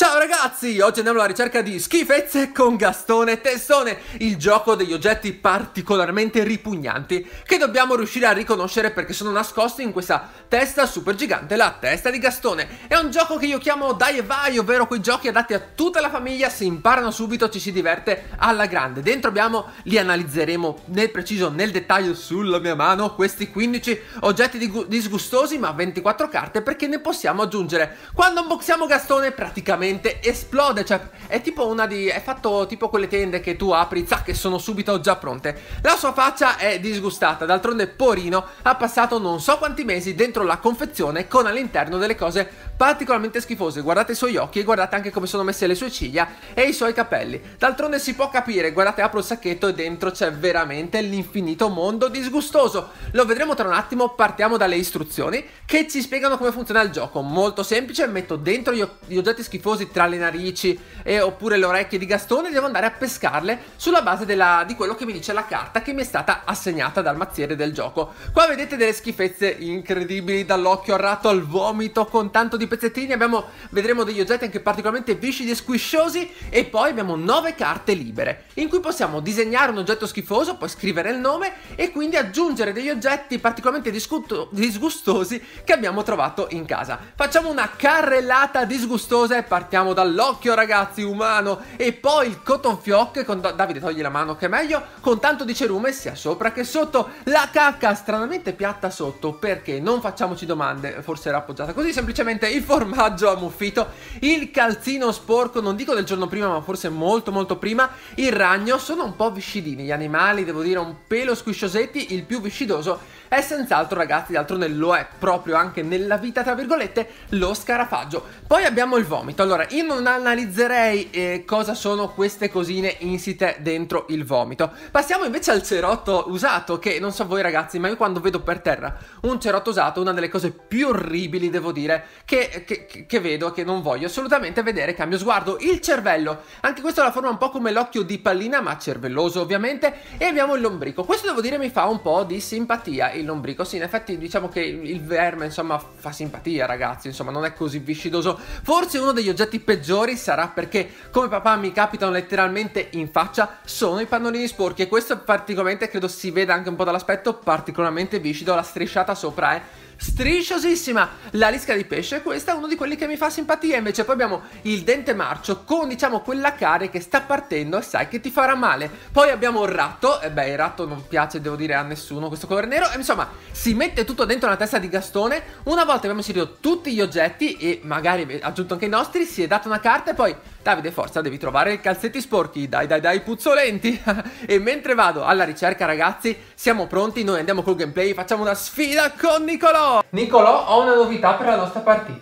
¡Chao! Ciao ragazzi, oggi andiamo alla ricerca di schifezze con Gastone Testone, il gioco degli oggetti particolarmente ripugnanti che dobbiamo riuscire a riconoscere perché sono nascosti in questa testa super gigante, la testa di Gastone. È un gioco che io chiamo Dai e Vai, ovvero quei giochi adatti a tutta la famiglia, si imparano subito, ci si diverte alla grande. Dentro abbiamo, li analizzeremo nel preciso, nel dettaglio sulla mia mano, questi 15 oggetti disgustosi ma 24 carte perché ne possiamo aggiungere. Quando unboxiamo Gastone praticamente praticamente esplode, cioè è tipo una di... è fatto tipo quelle tende che tu apri, zac, che sono subito già pronte. La sua faccia è disgustata, d'altronde Porino ha passato non so quanti mesi dentro la confezione con all'interno delle cose particolarmente schifose. Guardate i suoi occhi e guardate anche come sono messe le sue ciglia e i suoi capelli. D'altronde si può capire, guardate apro il sacchetto e dentro c'è veramente l'infinito mondo disgustoso. Lo vedremo tra un attimo, partiamo dalle istruzioni che ci spiegano come funziona il gioco. Molto semplice, metto dentro gli, oggetti schifosi tra le narici e, oppure le orecchie di Gastone e devo andare a pescarle sulla base della, di quello che mi dice la carta che mi è stata assegnata dal mazziere del gioco. Qua vedete delle schifezze incredibili dall'occhio al ratto al vomito con tanto di pezzettini abbiamo, vedremo degli oggetti anche particolarmente viscidi e squisciosi e poi abbiamo 9 carte libere in cui possiamo disegnare un oggetto schifoso, poi scrivere il nome e quindi aggiungere degli oggetti particolarmente disgustosi che abbiamo trovato in casa. Facciamo una carrellata disgustosa e partiamo dall'occhio ragazzi umano e poi il cotton fioc con Davide togli la mano che è meglio con tanto di cerume sia sopra che sotto la cacca stranamente piatta sotto perché non facciamoci domande forse era appoggiata così semplicemente il formaggio ammuffito, il calzino sporco, non dico del giorno prima ma forse molto molto prima, il ragno, sono un po' viscidini gli animali, devo dire un pelo squisciosetti, il più viscidoso è senz'altro ragazzi, d'altronde lo è proprio anche nella vita tra virgolette, lo scarafaggio. Poi abbiamo il vomito, allora io non analizzerei eh, cosa sono queste cosine insite dentro il vomito. Passiamo invece al cerotto usato, che non so voi ragazzi, ma io quando vedo per terra un cerotto usato, una delle cose più orribili devo dire, che, che, che vedo, che non voglio assolutamente vedere, cambio sguardo. Il cervello, anche questo ha la forma un po' come l'occhio di pallina, ma cervelloso ovviamente, e abbiamo il lombrico. Questo devo dire mi fa un po' di simpatia il lombrico. Sì, in effetti diciamo che il verme, insomma, fa simpatia, ragazzi. Insomma, non è così viscidoso. Forse uno degli oggetti peggiori sarà perché, come papà mi capitano letteralmente in faccia, sono i pannolini sporchi. E questo particolarmente, credo si veda anche un po' dall'aspetto, particolarmente viscido. La strisciata sopra è strisciosissima. La lisca di pesce, questa è uno di quelli che mi fa simpatia. Invece poi abbiamo il dente marcio con, diciamo, quella care che sta partendo e sai che ti farà male. Poi abbiamo il ratto, e beh, il ratto non piace, devo dire, a nessuno questo colore nero. E insomma, si mette tutto dentro la testa di Gastone. Una volta abbiamo inserito tutti gli oggetti e magari aggiunto anche i nostri, si è data una carta e poi Davide, forza, devi trovare i calzetti sporchi, dai dai dai, puzzolenti. e mentre vado alla ricerca, ragazzi, siamo pronti, noi andiamo col gameplay, facciamo una sfida con Nicolò. Nicolò, ho una novità per la nostra partita.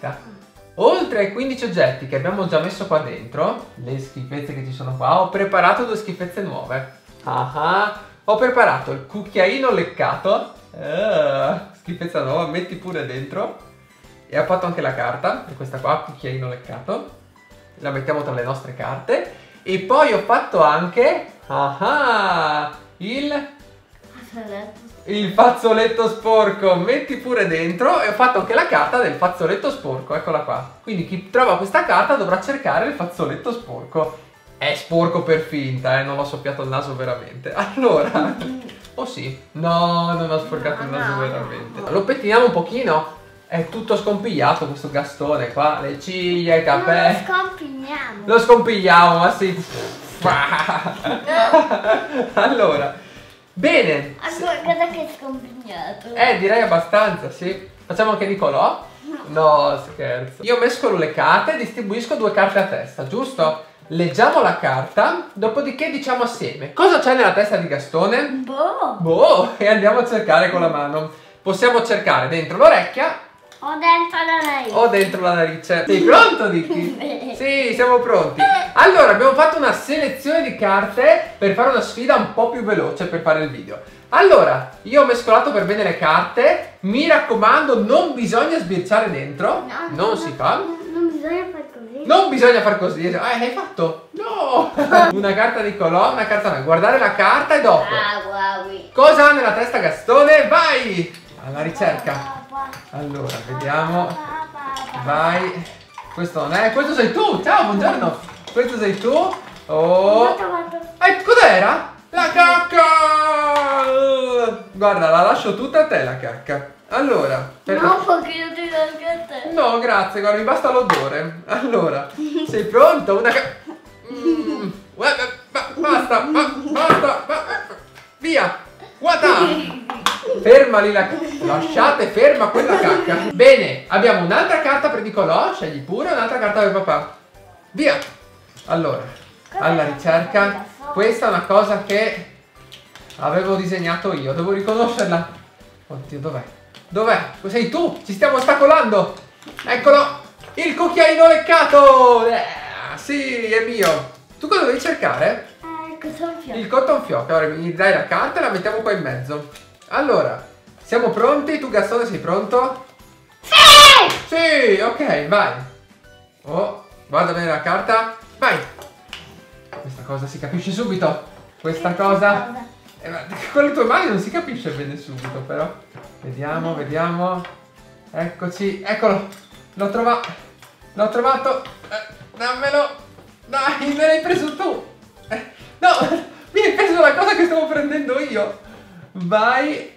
Oltre ai 15 oggetti che abbiamo già messo qua dentro, le schifezze che ci sono qua, ho preparato due schifezze nuove. Ah. ho preparato il cucchiaino leccato. Uh, schifezza nuova, metti pure dentro. E ho fatto anche la carta, questa qua, cucchiaino leccato la mettiamo tra le nostre carte. E poi ho fatto anche ah, il il fazzoletto sporco, metti pure dentro e ho fatto anche la carta del fazzoletto sporco, eccola qua. Quindi chi trova questa carta dovrà cercare il fazzoletto sporco. È sporco per finta, eh, non ho soffiato il naso veramente. Allora, oh sì, no, non ho sporcato no, il naso no. veramente. Lo pettiniamo un pochino è tutto scompigliato questo gastone qua, le ciglia, i capelli. lo scompigliamo. Lo scompigliamo, ma sì. allora, bene. Guarda che è scompigliato. Eh, direi abbastanza, sì. Facciamo anche Nicolò? No. no, scherzo. Io mescolo le carte e distribuisco due carte a testa, giusto? Leggiamo la carta, dopodiché diciamo assieme cosa c'è nella testa di Gastone? Boh. Boh, e andiamo a cercare con la mano. Possiamo cercare dentro l'orecchia ho dentro la narice. Ho dentro la narice. Sei pronto, Dicky? sì, siamo pronti. Allora, abbiamo fatto una selezione di carte per fare una sfida un po' più veloce per fare il video. Allora, io ho mescolato per bene le carte. Mi raccomando, non bisogna sbirciare dentro. No, non no, si fa. Non bisogna fare così. Non bisogna fare così. Eh, hai fatto? No! una carta di colonna, una carta no. Guardare la carta e dopo. Ah, wow. Cosa ha nella testa Gastone? Vai! Alla ricerca. Allora, vediamo. Vai. questo non è, questo sei tu, ciao, buongiorno. Questo sei tu. Oh. Eh, cos'era? La cacca! Guarda, la lascio tutta a te la cacca. Allora, per- No, perché io ti anche a te. No, grazie, guarda, mi basta l'odore. Allora, sei pronto? Una ca... Mm, basta, ba- basta, ba- via, guarda. Ferma lì la... Lasciate ferma quella cacca. Bene, abbiamo un'altra carta per Nicolò, scegli pure un'altra carta per papà. Via. Allora, alla ricerca. Questa è una cosa che avevo disegnato io, devo riconoscerla. Oddio, dov'è? Dov'è? Sei tu? Ci stiamo ostacolando! Eccolo! Il cucchiaino leccato! Eh, sì, è mio! Tu cosa devi cercare? Eh, cosa ho Il cotton fioc. Allora mi dai la carta e la mettiamo qua in mezzo. Allora, siamo pronti? Tu Gastone sei pronto? Sì! Sì, ok, vai. Oh, guarda bene la carta. Vai. Questa cosa si capisce subito. Questa cosa. Eh, ma con le tue mani non si capisce bene subito, però. Vediamo, vediamo. Eccoci, eccolo. L'ho trovato. L'ho trovato. Eh, dammelo. Dai, me l'hai preso tu. Eh, no, mi hai preso la cosa che stavo prendendo io. Vai.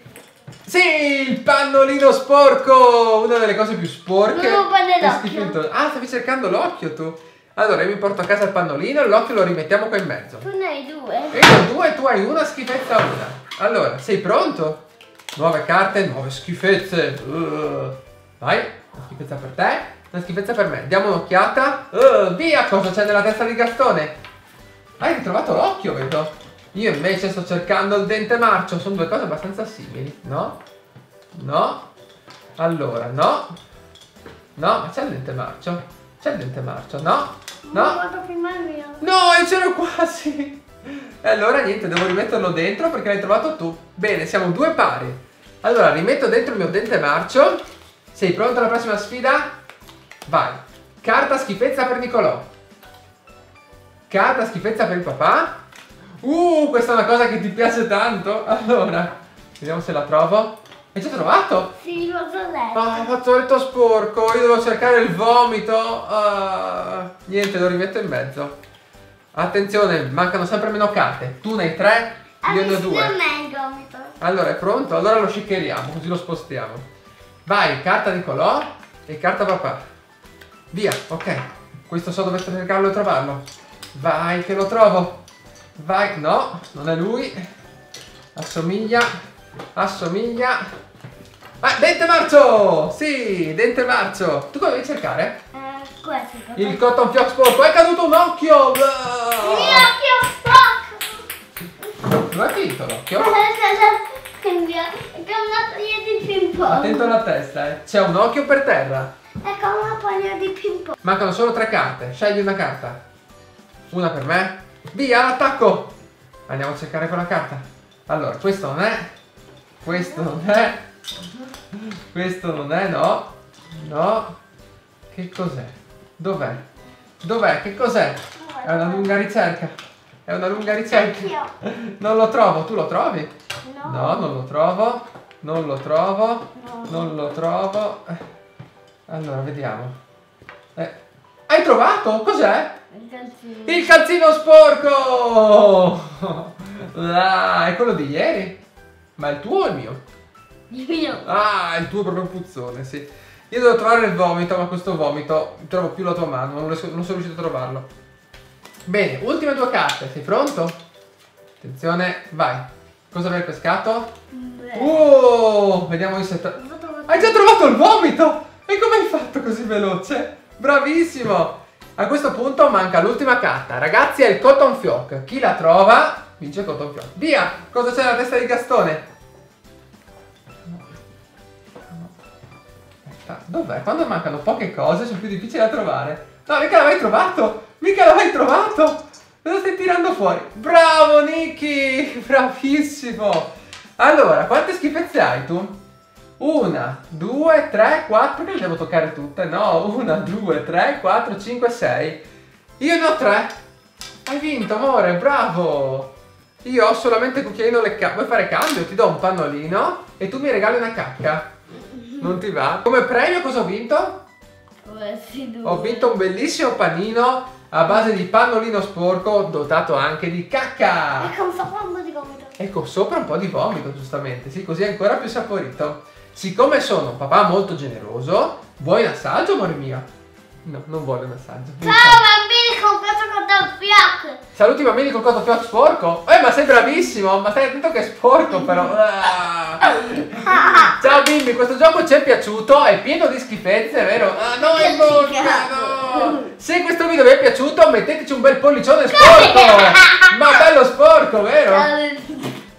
Sì, il pannolino sporco. Una delle cose più sporche. Non lo prende e l'occhio. schifose. Ah, stavi cercando l'occhio tu. Allora, io mi porto a casa il pannolino e l'occhio lo rimettiamo qua in mezzo. Tu ne hai due. Io ho due, tu hai una schifezza una. Allora, sei pronto? Nuove carte, nuove schifezze. Uh, vai, una schifezza per te, una schifezza per me. Diamo un'occhiata. Uh, via, cosa c'è nella testa di Gastone? Hai ritrovato l'occhio, vedo. Io invece sto cercando il dente marcio. Sono due cose abbastanza simili, no? No? Allora, no? No, ma c'è il dente marcio? C'è il dente marcio, no? No? No, io c'ero quasi. E allora niente, devo rimetterlo dentro perché l'hai trovato tu. Bene, siamo due pari. Allora, rimetto dentro il mio dente marcio. Sei pronto alla prossima sfida? Vai. Carta schifezza per Nicolò. Carta schifezza per il papà. Uh, questa è una cosa che ti piace tanto. Allora, vediamo se la trovo. Hai già trovato? Sì, lo so letto. Ah, ho fatto letto sporco, io devo cercare il vomito. Ah, niente, lo rimetto in mezzo. Attenzione, mancano sempre meno carte. Tu ne hai tre, io ne ho due. Non è il gomito. Allora, è pronto? Allora lo shakeriamo, così lo spostiamo. Vai, carta Nicolò e carta papà. Via, ok. Questo so dove cercarlo e trovarlo. Vai, che lo trovo. Vai, no, non è lui. Assomiglia, assomiglia. Ah, dente marcio! Sì, dente marcio. Tu cosa devi cercare? Eh, questo Il cotton fioc sporco. È caduto un occhio! Il mio occhio sporco. Dove è finito l'occhio? Attento alla testa, eh. C'è un occhio per terra. Come una paglia di ping pong. Mancano solo tre carte. Scegli una carta. Una per me. Via, l'attacco! Andiamo a cercare quella carta. Allora, questo non è. Questo non è. Questo non è, no. No. Che cos'è? Dov'è? Dov'è? Che cos'è? È una lunga ricerca. È una lunga ricerca. Non lo trovo, tu lo trovi? No. No, non lo trovo. Non lo trovo. No. Non lo trovo. Eh, Allora, vediamo. Eh, Hai trovato? Cos'è? Il calzino. Il calzino sporco! Ah, è quello di ieri? Ma il tuo o il mio? Il mio. Ah, il tuo è proprio un puzzone, sì. Io devo trovare il vomito, ma questo vomito trovo più la tua mano, non, riesco- non sono riuscito a trovarlo. Bene, ultime due carte, sei pronto? Attenzione, vai. Cosa aver pescato? Beh. Uh, vediamo se... Hai già trovato il vomito! E come hai fatto così veloce? Bravissimo! A questo punto manca l'ultima carta. Ragazzi, è il cotton fioc. Chi la trova vince il cotton fioc. Via! Cosa c'è nella testa di Gastone? Dov'è? Quando mancano poche cose sono più difficili da trovare. No, mica l'avai trovato! Mica l'avai trovato! Cosa stai tirando fuori? Bravo Nicky! Bravissimo! Allora, quante schifezze hai tu? Una, due, tre, quattro. Perché le devo toccare tutte? No, una, due, tre, quattro, cinque, sei. Io ne ho tre. Hai vinto, amore, bravo. Io ho solamente cucchiaino leccato. Vuoi fare cambio? Ti do un pannolino e tu mi regali una cacca. Non ti va? Come premio cosa ho vinto? Ho vinto un bellissimo panino a base di pannolino sporco dotato anche di cacca. E con sopra un po' di gomito. Ecco, sopra un po' di vomito, giustamente. Sì, così è ancora più saporito. Siccome sono un papà molto generoso, vuoi un assaggio, amore mio? No, non voglio un assaggio. Ciao comprato con dal fiocco. Saluti i bambini col cotto fioc sporco. Eh, ma sei bravissimo, ma stai attento che è sporco però. Ah. Ciao bimbi, questo gioco ci è piaciuto, è pieno di schifezze, vero? Ah, no, è bocca, no! Se questo video vi è piaciuto, metteteci un bel pollicione sporco! Ma bello sporco, vero?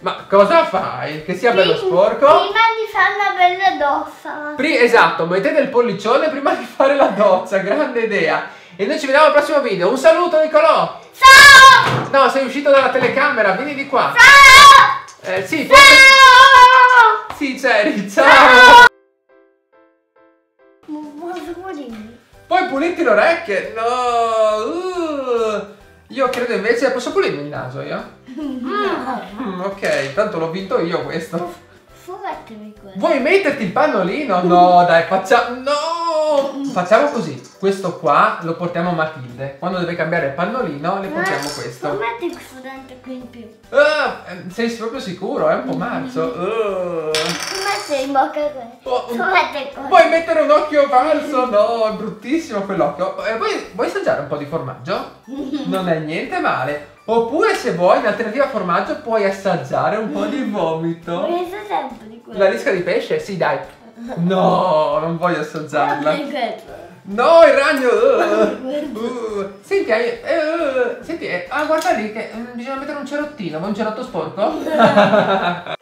Ma cosa fai? Che sia bello sporco? Prima di fare una bella doccia. Pri- esatto, mettete il pollicione prima di fare la doccia, grande idea. E noi ci vediamo al prossimo video. Un saluto Nicolò! Ciao! No, sei uscito dalla telecamera, vieni di qua. Ciao! Eh, sì, forse... Ciao! Sì, c'eri, ciao! Dirmi? Poi puliti le orecchie. No! uh. Io credo invece... Posso pulirmi il naso io? Mm, ok, tanto l'ho vinto io questo. Vuoi metterti il pannolino? No, dai, facciamo... No! Facciamo così. Questo qua lo portiamo a Matilde. Quando deve cambiare il pannolino, le portiamo questo. Fumetti questo dente qui in più. Eh, sei proprio sicuro? È un po' marzo. Uh. Fumetti in bocca questo. Oh, questo. Vuoi mettere un occhio falso? No, è bruttissimo quell'occhio. Eh, vuoi, vuoi assaggiare un po' di formaggio? Non è niente male. Oppure se vuoi, in alternativa a formaggio, puoi assaggiare un po' di vomito. Vuoi sempre di questo? La lisca di pesce? Sì, dai. No, non voglio assaggiarla. No, il ragno! uh, uh. Senti, hai- eh, uh, senti, eh, ah, guarda lì che mm, bisogna mettere un cerottino. Vuoi un cerotto sporco?